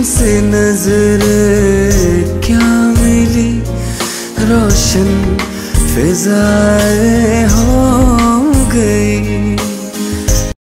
तुमसे नज़र क्या मिली? रोशन फिजाए